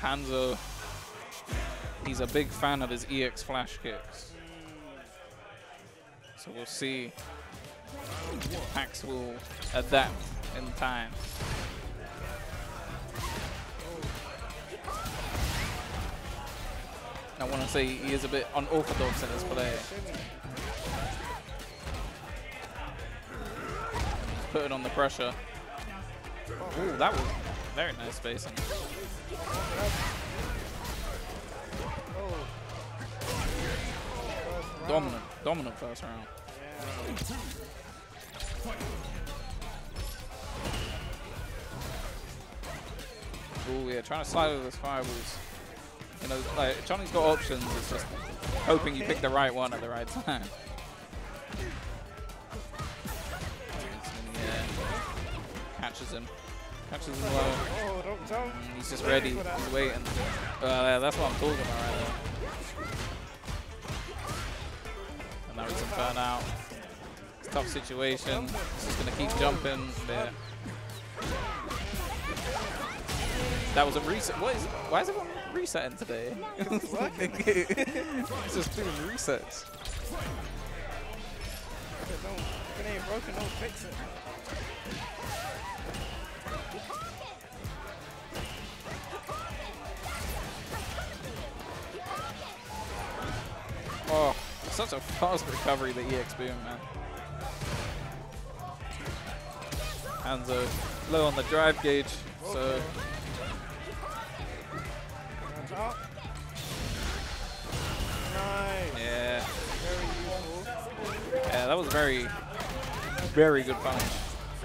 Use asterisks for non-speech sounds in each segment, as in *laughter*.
Hanzo, he's a big fan of his EX flash kicks. So we'll see Packz will adapt in time. I want to say he is a bit unorthodox in his play. Putting on the pressure. Ooh, that was very nice spacing. Dominant, dominant first round. Ooh, yeah, trying to slide with those fireballs. You know, like, Johnny's got options, it's just hoping you pick the right one at the right time. Catches him. Catches him low. Oh, don't jump. Mm, he's just ready. He's waiting. Uh, yeah, that's what I'm talking about right there. And now he's in burnout. It's a tough situation. He's just going to keep jumping. There. That was a reset. What is? Why is everyone resetting today? *laughs* it's just doing resets. If it, don't, if it ain't broken, don't fix it. Such a fast recovery, the EX boom, man. Hanzo low on the drive gauge, so Nice. yeah, yeah, that was very, very good punch.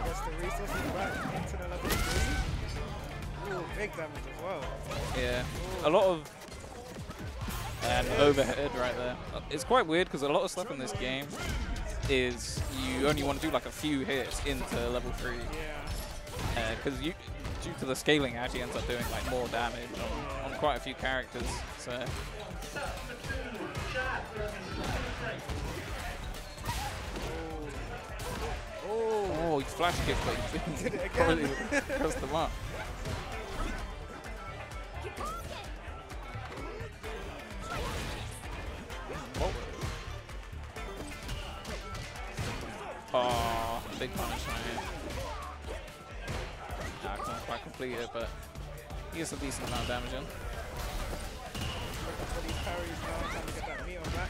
Gets the resources back into the level three. Ooh, big damage as well. Yeah, a lot of and overhead right there. It's quite weird because a lot of stuff in this game is you only want to do like a few hits into level three uh, Yeah. because you due to the scaling it actually ends up doing like more damage on, on quite a few characters. So Oh. oh, he flash kicked, but he *laughs* Did it again. probably crossed them up. Big punish right here. Nah, I can't quite complete it, but he gets a decent amount of damage in. Looking for these parries now, trying to get that meter back.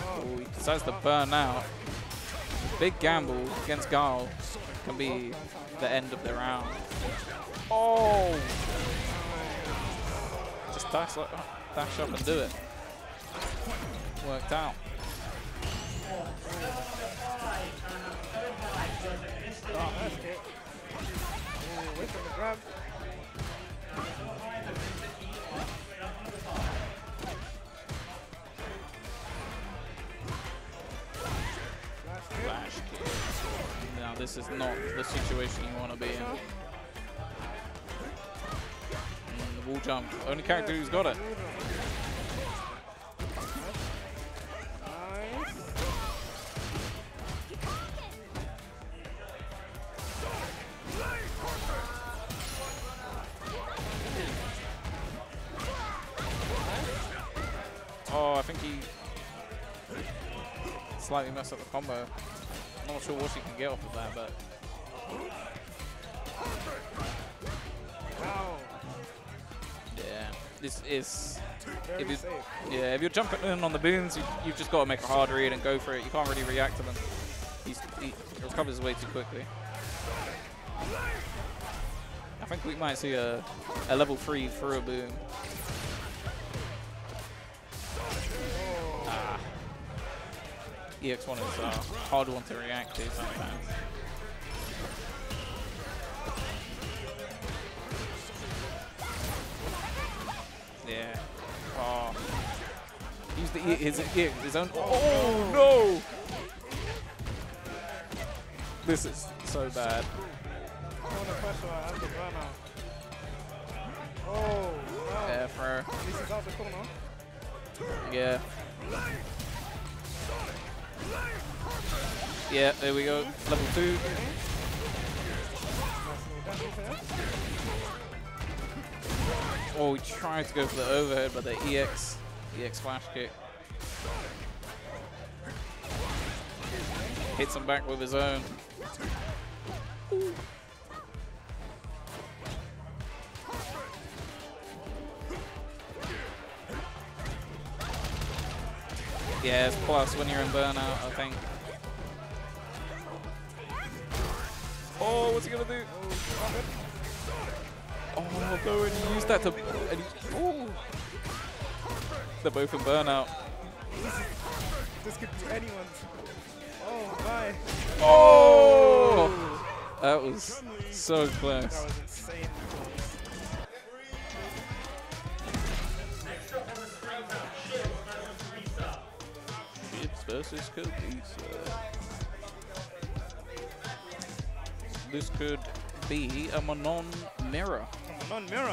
Oh, he decides to burn out. Big gamble against Guile can be the end of the round. Oh! Just dash, like, dash up and do it. Worked out. This is not the situation you want to be in. Mm, the wall jump. Only character who's got it. Oh, I think he slightly messed up the combo. I'm not sure what he can get off of that, but Wow. yeah, this is if you, yeah, if you're jumping in on the booms, you, you've just got to make a hard read and go for it. You can't really react to them. He's, he recovers way too quickly. I think we might see a, a level three through a boom. EX1 is a hard one to react to sometimes. Yeah. Oh. Use the e his, his own. Oh, oh no! This is so bad. Under pressure at the burnout. Oh, wow. Yeah, for At least he's out the corner. yeah. Yeah, there we go. Level two. Oh, he tried to go for the overhead, but the EX, EX flash kick. Hits him back with his own. Yeah, it's plus when you're in burnout, I think. Oh, what's he gonna do? Oh, no, and he used that to. And he, oh. They're both in burnout. This could be anyone's. Oh my. Oh! That was so close. That was insane. close. Chips versus cookies. This could be a Manon mirror. Non mirror.